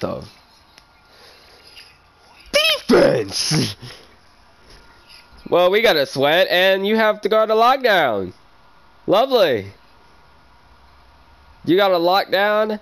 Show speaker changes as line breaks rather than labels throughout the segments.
The? Defense! well, we got a sweat, and you have to guard a lockdown. Lovely. You got a lockdown.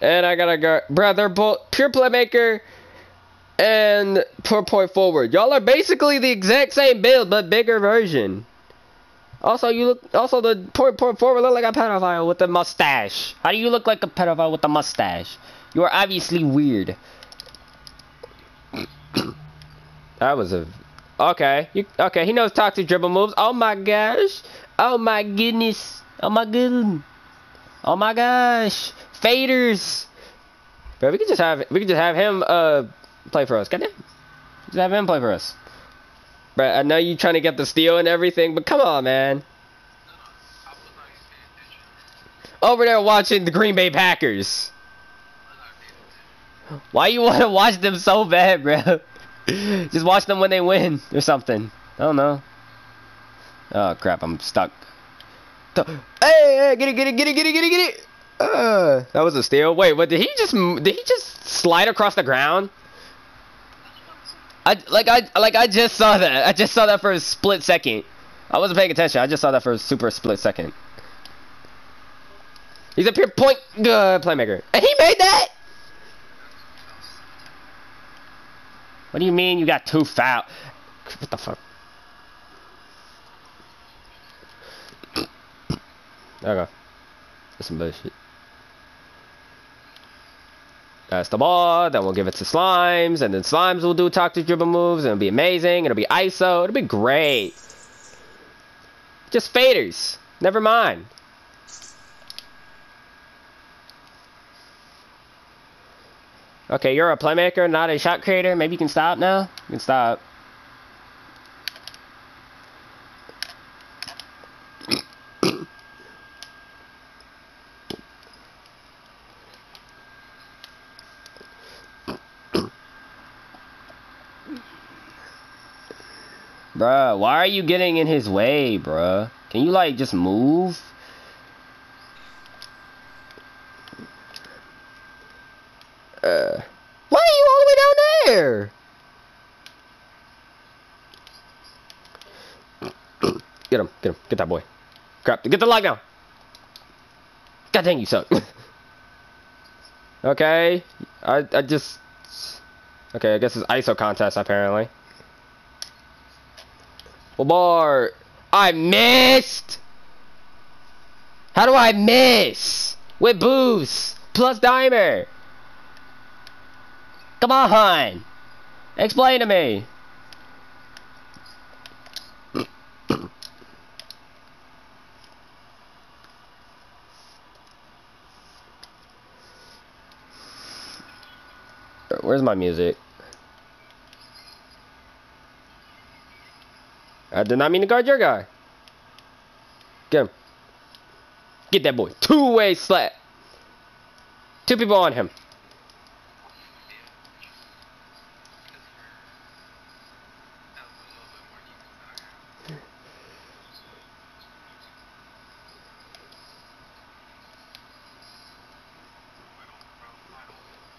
And I gotta go. Bruh, they're both pure playmaker and poor point forward. Y'all are basically the exact same build, but bigger version. Also, you look. Also, the point point forward look like a pedophile with a mustache. How do you look like a pedophile with a mustache? You are obviously weird. that was a. Okay, you okay? He knows toxic dribble moves. Oh my gosh! Oh my goodness! Oh my good! Oh my gosh! Faders! Bro, we could just have we could just have him uh play for us. Goddamn. Just have him play for us. Bro, I know you're trying to get the steal and everything, but come on, man. Over there watching the Green Bay Packers. Why you want to watch them so bad, bro? Just watch them when they win or something. I don't know. Oh crap, I'm stuck. Hey, hey, get it, get it, get it, get it, get it, get it. Uh, that was a steal. Wait, what? Did he just? Did he just slide across the ground? I like I like I just saw that. I just saw that for a split second. I wasn't paying attention. I just saw that for a super split second. He's a pure point uh, playmaker, and he made that. What do you mean you got two foul? What the fuck? Okay. That's some bullshit. That's the ball, then we'll give it to Slimes, and then Slimes will do toxic dribble moves, and it'll be amazing, it'll be ISO, it'll be great. Just faders. Never mind. Okay, you're a playmaker, not a shot creator. Maybe you can stop now? You can stop. Bruh, why are you getting in his way, bruh? Can you, like, just move? Uh, why are you all the way down there? Get him, get him, get that boy. Crap, get the lockdown. God dang, you suck. okay, I, I just... Okay, I guess it's ISO contest, apparently. Bar. I missed. How do I miss? With boost plus dimer. Come on. Explain to me. Where's my music? Uh, I did not mean to guard your guy. Get him. Get that boy. Two-way slap. Two people on him.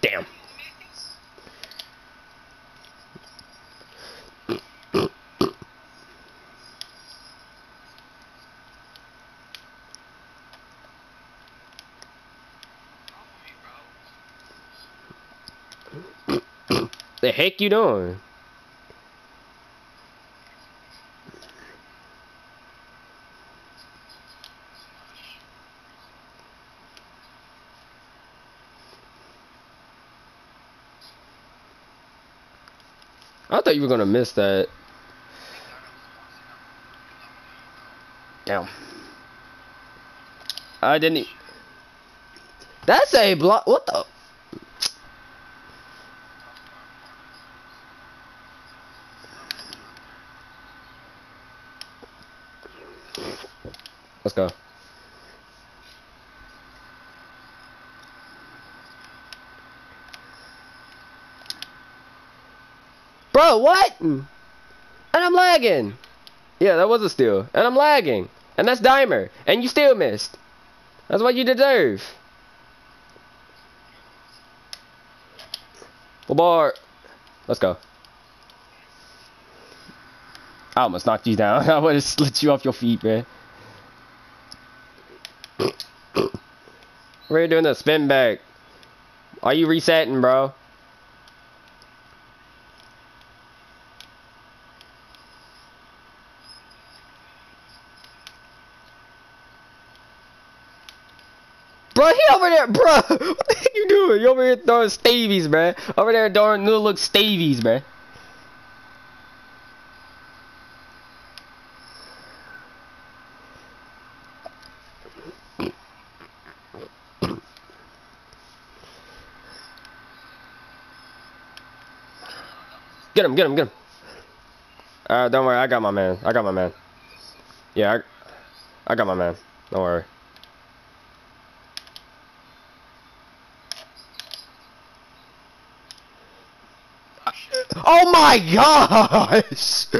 Damn. The heck you doing? I thought you were gonna miss that. Damn. I didn't. That's a block. What the? Bro, what? Mm. And I'm lagging. Yeah, that was a steal. And I'm lagging. And that's Dimer. And you still missed. That's what you deserve. Lamar. Let's go. I almost knocked you down. I would have slit you off your feet, man. We're doing the spin back. Are you resetting, bro? There, bro. What the heck you doing? You over here throwing stavies, man. Over there throwing new look stavies, man. Get him, get him, get him. Uh, don't worry, I got my man. I got my man. Yeah, I, I got my man. Don't worry. Oh my gosh!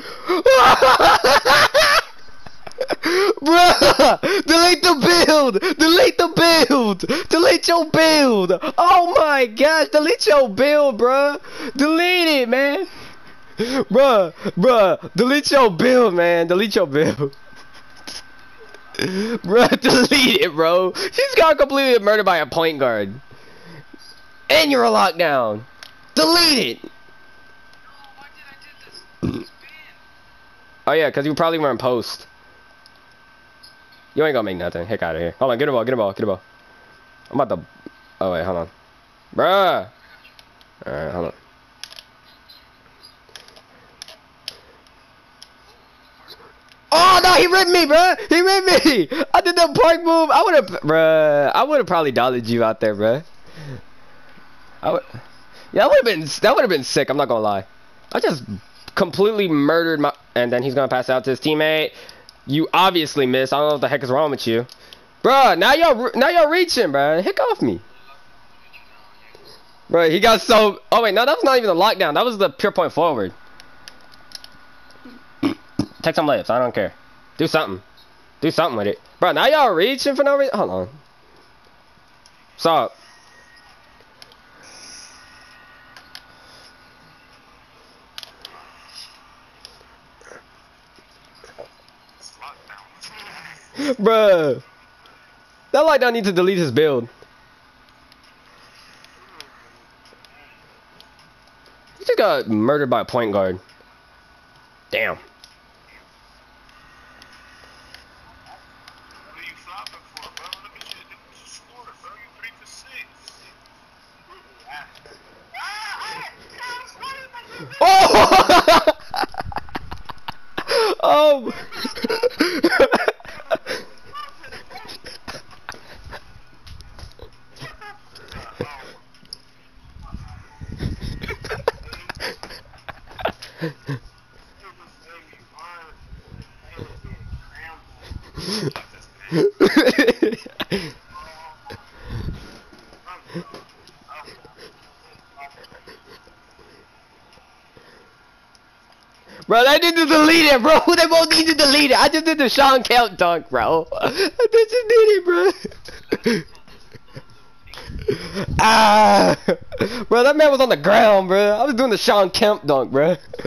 Bruh! Delete the build! Delete the build! Delete your build! Oh my gosh! Delete your build, bruh! Delete it, man! Bruh! Bruh! Delete your build, man! Delete your build! bruh, delete it, bro! She's got completely murdered by a point guard! And you're a lockdown! Delete it! Oh yeah, cause you probably were in post. You ain't gonna make nothing. Heck out of here. Hold on, get a ball, get a ball, get a ball. I'm about to. Oh wait, hold on, bruh. All right, hold on. Oh no, he ripped me, bruh. He ripped me. I did the park move. I would have, bruh. I would have probably dollied you out there, bruh. I would. Yeah, that would have been. That would have been sick. I'm not gonna lie. I just completely murdered my. And then he's gonna pass out to his teammate. You obviously missed. I don't know what the heck is wrong with you, Bruh, Now y'all, now y'all reaching, bruh. Hick off me, Bro, he got so. Oh wait, no, that was not even the lockdown. That was the pure point forward. Take some layups. I don't care. Do something. Do something with it, bro. Now y'all reaching for no reason. Hold on. Stop. Bruh. That lockdown needs to delete his build. He just got murdered by a point guard. Damn. Bro, I need to delete it, bro. They both need to delete it. I just did the Shawn Kemp dunk, bro. I just did it, bro. ah, bro, that man was on the ground, bro. I was doing the Shawn Kemp dunk, bro.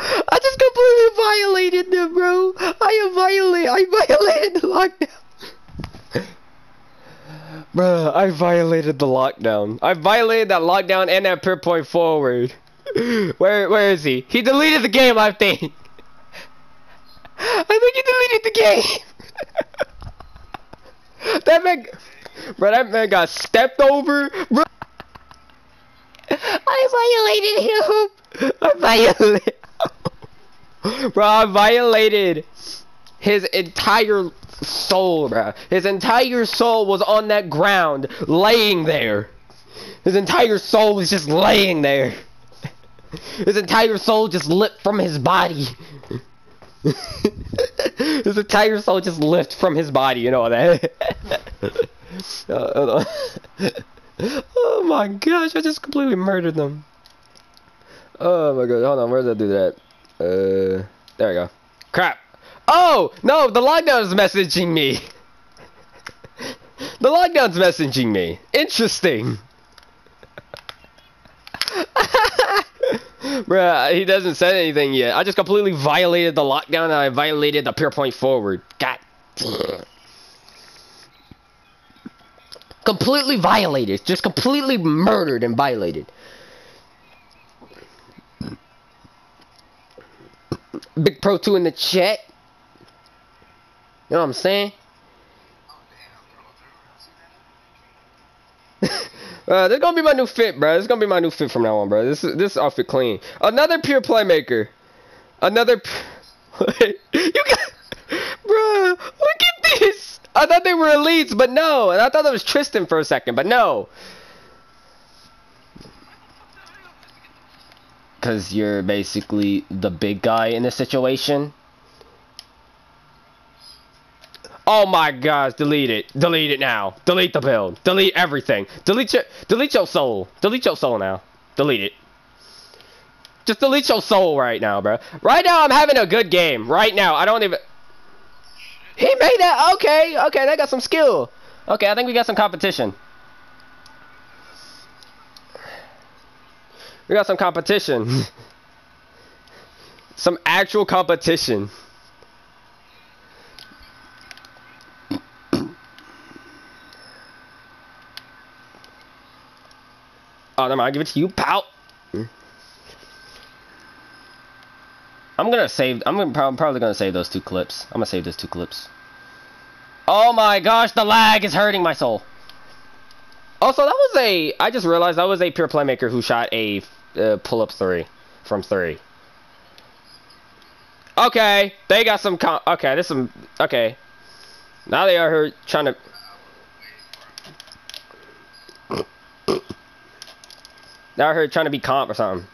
I just completely violated them, bro. I violated. I violated the lockdown. Bro, I violated the lockdown. I violated that lockdown and that pure point forward. Where where is he? He deleted the game, I think. I think he deleted the game. that man, bro, that man got stepped over, bro. I violated him. I violated. bro, I violated his entire soul, bro. His entire soul was on that ground, laying there. His entire soul was just laying there. His entire soul just lit from his body. his entire soul just lift from his body, you know that? Uh, oh my gosh, I just completely murdered them. Oh my god, hold on, where did I do that? Uh, there we go. Crap. Oh, no, the lockdown's messaging me. the lockdown's messaging me. Interesting. Bruh, he doesn't say anything yet. I just completely violated the lockdown and I violated the pure point forward. God damn. Completely violated. Just completely murdered and violated. Big Pro 2 in the chat. You know what I'm saying? Uh, this is gonna be my new fit, bro. This is gonna be my new fit from now on, bro. This is this outfit clean. Another pure playmaker. Another. you got, bro. Look at this. I thought they were elites, but no. And I thought that was Tristan for a second, but no. Cause you're basically the big guy in this situation. Oh my gosh, delete it. Delete it now. Delete the build. Delete everything. Delete your delete your soul. Delete your soul now. Delete it. Just delete your soul right now, bro. Right now I'm having a good game. Right now. I don't even He made that okay, okay, they got some skill. Okay, I think we got some competition. We got some competition. some actual competition. Oh, never mind. Give it to you, pal. I'm gonna save. I'm, gonna, I'm probably gonna save those two clips. I'm gonna save those two clips. Oh my gosh, the lag is hurting my soul. Also, that was a. I just realized that was a pure playmaker who shot a uh, pull up three from three. Okay, they got some. okay, there's some. Okay, now they are here trying to. Now I heard trying to be comp or something.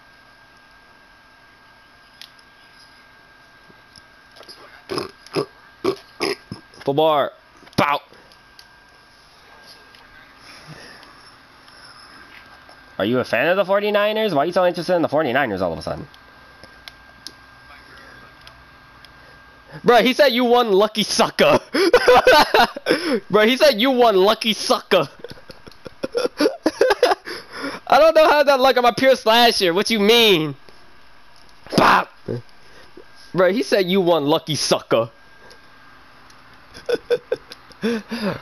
Full bar. Bow. Are you a fan of the 49ers? Why are you so interested in the 49ers all of a sudden? Bro, he said you won lucky sucker. Bro, he said you won lucky sucker. I don't know how that luck on my pure slasher. What you mean? Bop. Bro, he said you won lucky sucker.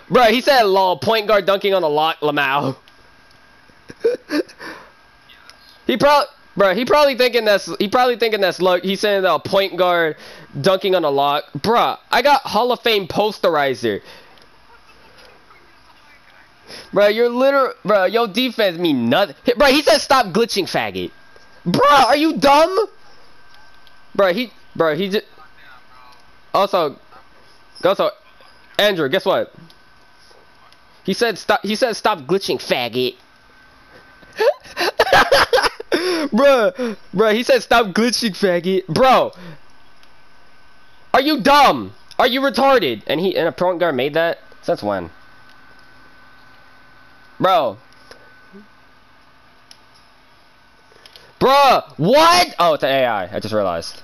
Bro, he said law point guard dunking on a lock Lamau. he probably Bro, he probably thinking that's he probably thinking that's luck. He's saying that a point guard dunking on a lock. Bruh, I got Hall of Fame posterizer. Bro, you're literal. Bro, your defense mean nothing. Bro, he said stop glitching, faggot. Bro, are you dumb? Bro, he. Bro, he just. Also. Also, Andrew, guess what? He said stop. He said stop glitching, faggot. bro, bro, he said stop glitching, faggot. Bro, are you dumb? Are you retarded? And he and a point guard made that. Since when? Bro. Bruh, what? Oh, it's an AI. I just realized.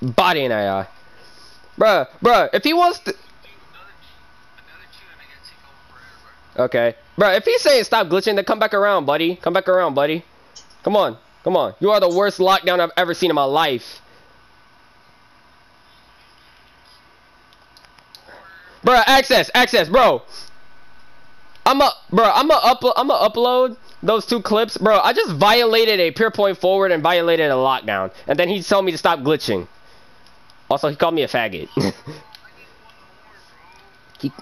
Body and AI. Bruh, bruh, if he wants to... Okay. Bruh, if he's saying stop glitching, then come back around, buddy. Come back around, buddy. Come on. Come on. You are the worst lockdown I've ever seen in my life. Bruh, access, access, bro. I'm a bro. I'm a up. I'm a upload those two clips, bro. I just violated a pure point forward and violated a lockdown, and then he told me to stop glitching. Also, he called me a faggot. he...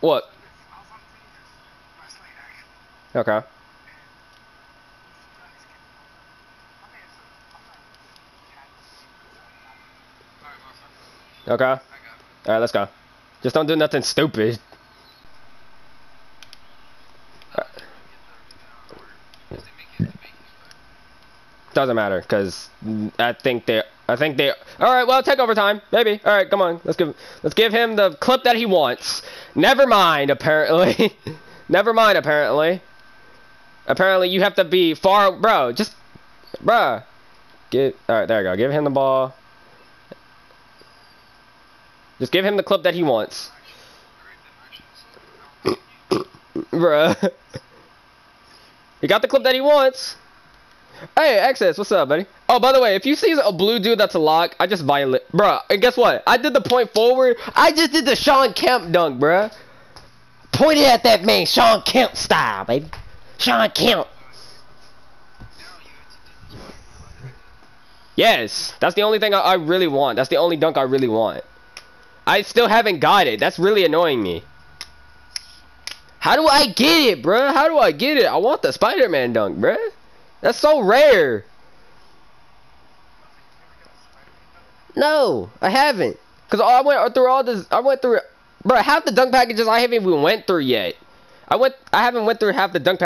What? Okay. Okay. Alright, let's go. Just don't do nothing stupid. Doesn't matter, cause I think they, I think they. All right, well, take over time, maybe. All right, come on, let's give, let's give him the clip that he wants. Never mind, apparently. Never mind, apparently. Apparently, you have to be far, bro. Just, bro. Get, all right, there you go. Give him the ball. Just give him the clip that he wants. Bruh. He got the clip that he wants. Hey, Access, what's up, buddy? Oh, by the way, if you see a blue dude that's a lock, I just violate. Bruh, and guess what? I did the point forward. I just did the Shawn Kemp dunk, bruh. Pointed at that man, Shawn Kemp style, baby. Shawn Kemp. Yes, that's the only thing I, I really want. That's the only dunk I really want. I still haven't got it. That's really annoying me. How do I get it, bruh? How do I get it? I want the Spider-Man dunk, bruh. That's so rare. No, I haven't. Cause I went through all this. I went through, bro. Half the dunk packages I haven't even went through yet. I went. I haven't went through half the dunk.